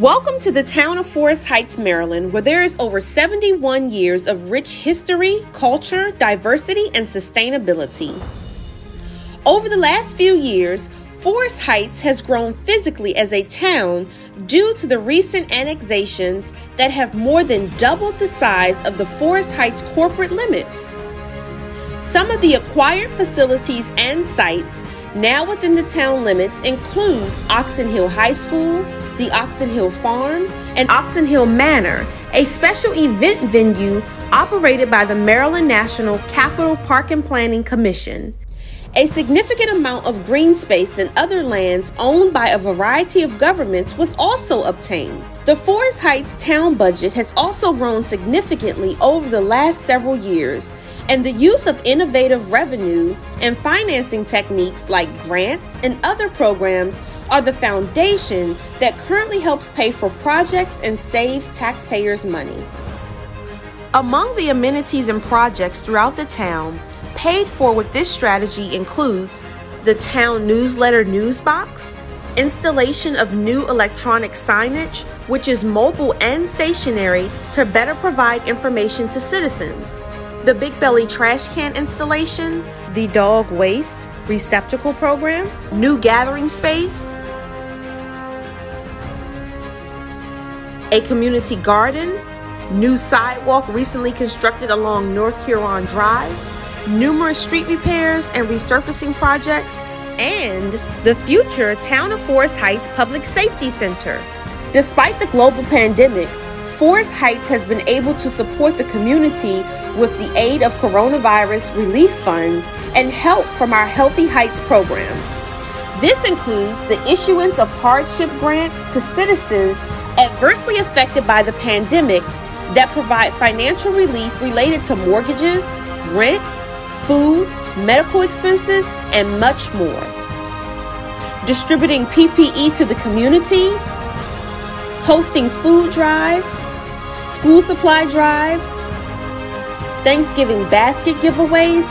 Welcome to the town of Forest Heights, Maryland, where there is over 71 years of rich history, culture, diversity, and sustainability. Over the last few years, Forest Heights has grown physically as a town due to the recent annexations that have more than doubled the size of the Forest Heights corporate limits. Some of the acquired facilities and sites now within the town limits include Oxon Hill High School, the Oxon Hill Farm, and Oxon Hill Manor, a special event venue operated by the Maryland National Capital Park and Planning Commission. A significant amount of green space and other lands owned by a variety of governments was also obtained. The Forest Heights town budget has also grown significantly over the last several years, and the use of innovative revenue and financing techniques like grants and other programs are the foundation that currently helps pay for projects and saves taxpayers money. Among the amenities and projects throughout the town paid for with this strategy includes the town newsletter newsbox, installation of new electronic signage, which is mobile and stationary to better provide information to citizens, the Big Belly trash can installation, the dog waste receptacle program, new gathering space, a community garden, new sidewalk recently constructed along North Huron Drive, numerous street repairs and resurfacing projects, and the future Town of Forest Heights Public Safety Center. Despite the global pandemic, Forest Heights has been able to support the community with the aid of coronavirus relief funds and help from our Healthy Heights program. This includes the issuance of hardship grants to citizens adversely affected by the pandemic that provide financial relief related to mortgages, rent, food, medical expenses, and much more. Distributing PPE to the community, hosting food drives, school supply drives, Thanksgiving basket giveaways,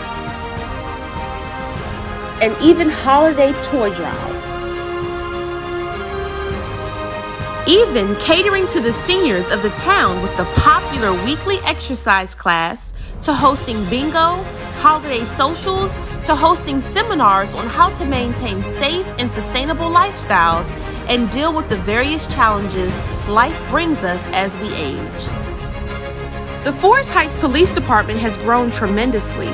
and even holiday toy drives. Even catering to the seniors of the town with the popular weekly exercise class, to hosting bingo, holiday socials, to hosting seminars on how to maintain safe and sustainable lifestyles and deal with the various challenges life brings us as we age. The Forest Heights Police Department has grown tremendously.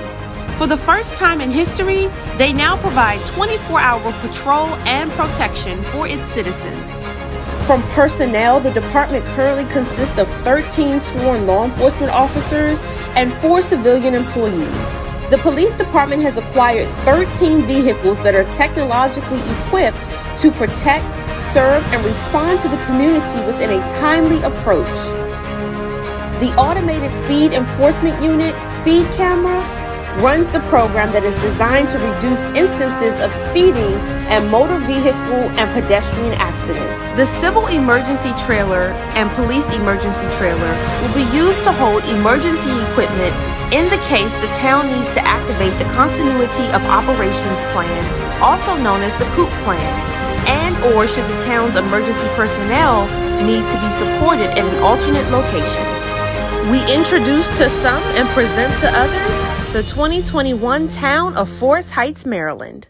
For the first time in history, they now provide 24 hour patrol and protection for its citizens. From personnel, the department currently consists of 13 sworn law enforcement officers and 4 civilian employees. The police department has acquired 13 vehicles that are technologically equipped to protect, serve, and respond to the community within a timely approach. The Automated Speed Enforcement Unit, Speed Camera, runs the program that is designed to reduce instances of speeding and motor vehicle and pedestrian accidents. The civil emergency trailer and police emergency trailer will be used to hold emergency equipment in the case the town needs to activate the continuity of operations plan, also known as the COOP plan, and or should the town's emergency personnel need to be supported in an alternate location. We introduce to some and present to others the 2021 town of Forest Heights, Maryland.